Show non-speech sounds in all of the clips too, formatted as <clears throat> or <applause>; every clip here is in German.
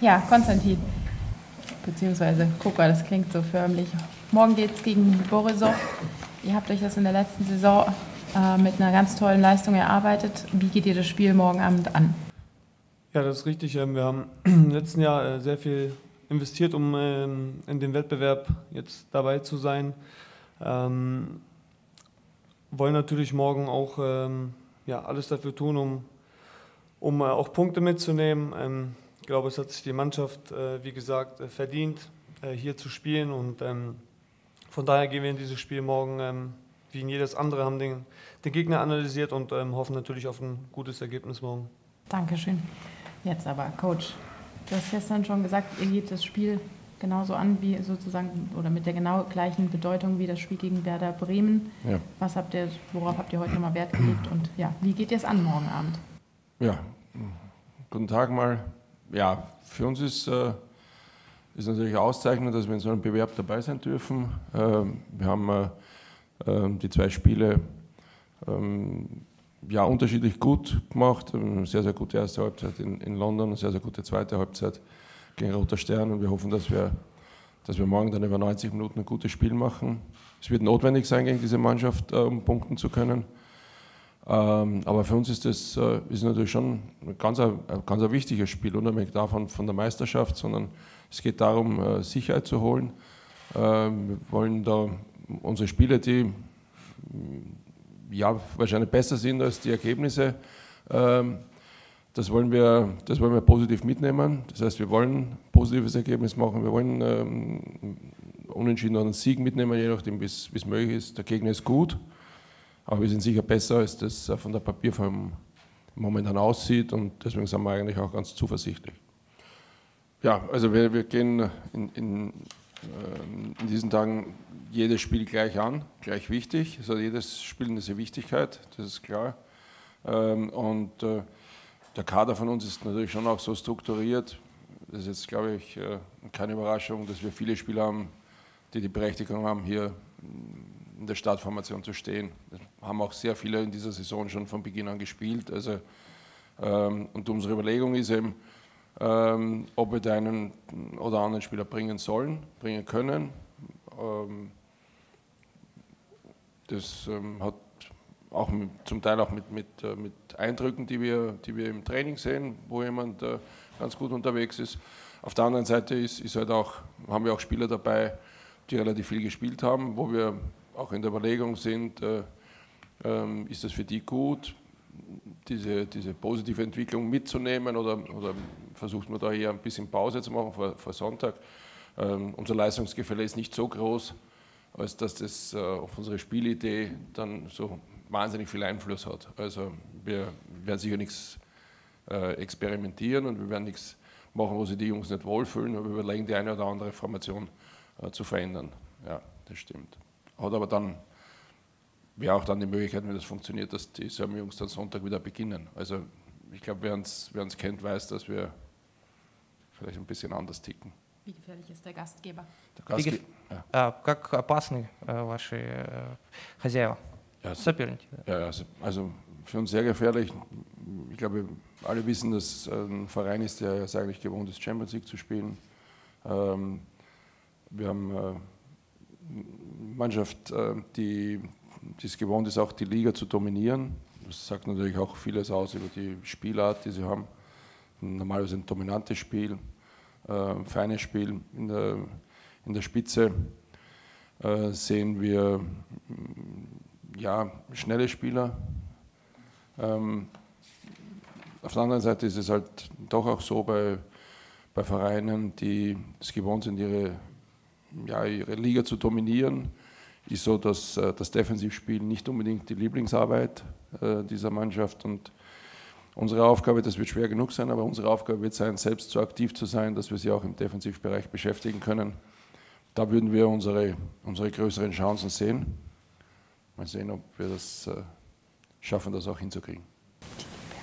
Ja, Konstantin. Beziehungsweise Kuka, das klingt so förmlich. Morgen geht es gegen Borisov. Ihr habt euch das in der letzten Saison äh, mit einer ganz tollen Leistung erarbeitet. Wie geht ihr das Spiel morgen Abend an? Ja, das ist richtig. Ähm, wir haben <clears throat> im letzten Jahr äh, sehr viel investiert, um ähm, in dem Wettbewerb jetzt dabei zu sein. Ähm, wollen natürlich morgen auch ähm, ja, alles dafür tun, um, um äh, auch Punkte mitzunehmen. Ähm, glaube, es hat sich die Mannschaft, äh, wie gesagt, äh, verdient, äh, hier zu spielen. Und ähm, von daher gehen wir in dieses Spiel morgen ähm, wie in jedes andere, haben den, den Gegner analysiert und ähm, hoffen natürlich auf ein gutes Ergebnis morgen. Dankeschön. Jetzt aber, Coach, du hast gestern schon gesagt, ihr geht das Spiel genauso an wie sozusagen oder mit der genau gleichen Bedeutung wie das Spiel gegen Werder Bremen. Ja. Was habt ihr, worauf habt ihr heute nochmal Wert gelegt und ja, wie geht ihr es an morgen Abend? Ja, guten Tag mal. Ja, für uns ist, äh, ist natürlich auszeichnend, dass wir in so einem Bewerb dabei sein dürfen. Ähm, wir haben äh, ähm, die zwei Spiele ähm, ja, unterschiedlich gut gemacht. Sehr, sehr gute erste Halbzeit in, in London, sehr, sehr gute zweite Halbzeit gegen Roter Stern und wir hoffen, dass wir, dass wir morgen dann über 90 Minuten ein gutes Spiel machen. Es wird notwendig sein, gegen diese Mannschaft äh, um punkten zu können. Ähm, aber für uns ist das äh, ist natürlich schon ein ganz, ein ganz ein wichtiges Spiel, unabhängig davon von der Meisterschaft, sondern es geht darum, äh, Sicherheit zu holen. Ähm, wir wollen da unsere Spiele, die ja, wahrscheinlich besser sind als die Ergebnisse, ähm, das wollen, wir, das wollen wir positiv mitnehmen. Das heißt, wir wollen ein positives Ergebnis machen. Wir wollen unentschieden einen Sieg mitnehmen, je nachdem, wie es möglich ist. Der Gegner ist gut, aber wir sind sicher besser, als das äh, von der Papierform momentan aussieht. Und deswegen sind wir eigentlich auch ganz zuversichtlich. Ja, also wir, wir gehen in, in, ähm, in diesen Tagen jedes Spiel gleich an, gleich wichtig. Also jedes Spiel eine Wichtigkeit, das ist klar. Ähm, und äh, der Kader von uns ist natürlich schon auch so strukturiert. Das ist jetzt, glaube ich, äh, keine Überraschung, dass wir viele Spieler haben, die die Berechtigung haben, hier in der Startformation zu stehen. Das haben auch sehr viele in dieser Saison schon von Beginn an gespielt. Also, ähm, und unsere Überlegung ist eben, ähm, ob wir den einen oder anderen Spieler bringen sollen, bringen können. Ähm, das hat auch mit, zum Teil auch mit, mit, äh, mit Eindrücken, die wir, die wir im Training sehen, wo jemand äh, ganz gut unterwegs ist. Auf der anderen Seite ist, ist halt auch, haben wir auch Spieler dabei, die relativ viel gespielt haben, wo wir auch in der Überlegung sind, äh, ähm, ist das für die gut, diese, diese positive Entwicklung mitzunehmen oder, oder versucht man da eher ein bisschen Pause zu machen vor, vor Sonntag. Ähm, unser Leistungsgefälle ist nicht so groß, als dass das äh, auf unsere Spielidee dann so wahnsinnig viel Einfluss hat. Also wir werden sicher nichts äh, experimentieren und wir werden nichts machen, wo sich die Jungs nicht wohlfühlen, aber wir überlegen, die eine oder andere Formation zu verändern. Ja, das stimmt. Hat aber dann, wäre auch dann die Möglichkeit, wenn das funktioniert, dass die Serben-Jungs dann Sonntag wieder beginnen. Also ich glaube, wer uns, wer uns kennt, weiß, dass wir vielleicht ein bisschen anders ticken. Wie gefährlich ist der Gastgeber? Der Gastgeber. Ja. Как опасны ваши хозяева? Ja, Соперники. Ja, also, also für uns sehr gefährlich. Ich glaube, alle wissen, dass ein Verein ist, der es eigentlich gewohnt ist, Champions League zu spielen. Ähm, wir haben eine äh, Mannschaft, äh, die, die es gewohnt ist, auch die Liga zu dominieren. Das sagt natürlich auch vieles aus über die Spielart, die sie haben. Normalerweise ein dominantes Spiel, ein äh, feines Spiel in der, in der Spitze sehen wir ja, schnelle Spieler. Ähm, auf der anderen Seite ist es halt doch auch so bei, bei Vereinen, die es gewohnt sind, ihre, ja, ihre Liga zu dominieren, ist so, dass äh, das Defensivspiel nicht unbedingt die Lieblingsarbeit äh, dieser Mannschaft und unsere Aufgabe, das wird schwer genug sein, aber unsere Aufgabe wird sein, selbst so aktiv zu sein, dass wir sie auch im Defensivbereich beschäftigen können. Da würden wir unsere, unsere größeren Chancen sehen. Mal sehen, ob wir das äh, schaffen, das auch hinzukriegen.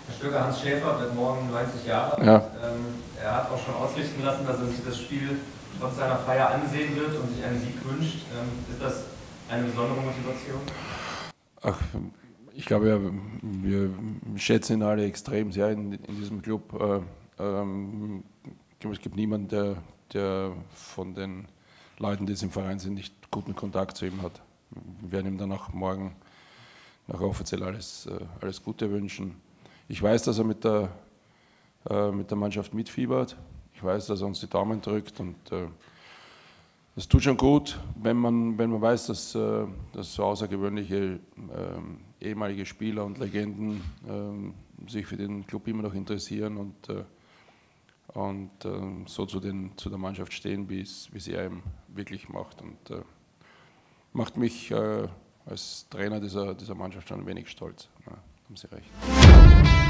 Herr Stöger, Hans Schäfer wird morgen 90 Jahre. Ja. Ähm, er hat auch schon ausrichten lassen, dass er sich das Spiel trotz seiner Feier ansehen wird und sich einen Sieg wünscht. Ähm, ist das eine besondere Motivation? Ach, ich glaube, wir schätzen ihn alle extrem sehr in, in diesem Club. Äh, ähm, es gibt niemanden, der, der von den Leuten, die jetzt im Verein sind, nicht guten Kontakt zu ihm hat. Wir werden ihm dann auch morgen nach offiziell alles, äh, alles Gute wünschen. Ich weiß, dass er mit der, äh, mit der Mannschaft mitfiebert. Ich weiß, dass er uns die Daumen drückt und das tut schon gut, wenn man, wenn man weiß, dass, äh, dass so außergewöhnliche ähm, ehemalige Spieler und Legenden ähm, sich für den Club immer noch interessieren und, äh, und ähm, so zu, den, zu der Mannschaft stehen, wie es er eben wirklich macht. Und äh, macht mich als Trainer dieser, dieser Mannschaft schon ein wenig stolz. Ja, haben Sie recht.